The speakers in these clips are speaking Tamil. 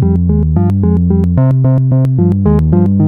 Thank you.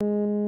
you